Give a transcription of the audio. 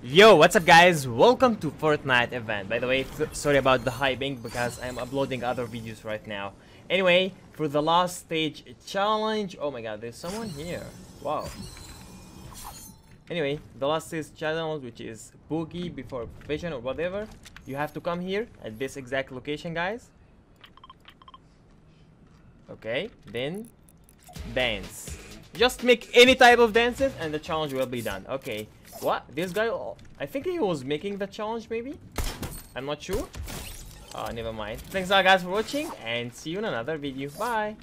Yo, what's up guys? Welcome to Fortnite event. By the way, sorry about the hyping because I'm uploading other videos right now. Anyway, for the last stage challenge, oh my god, there's someone here. Wow. Anyway, the last stage challenge which is Boogie before Vision or whatever, you have to come here at this exact location guys. Okay, then dance. Just make any type of dances and the challenge will be done. Okay. What? This guy, I think he was making the challenge maybe? I'm not sure. Oh, never mind. Thanks a lot guys for watching and see you in another video. Bye!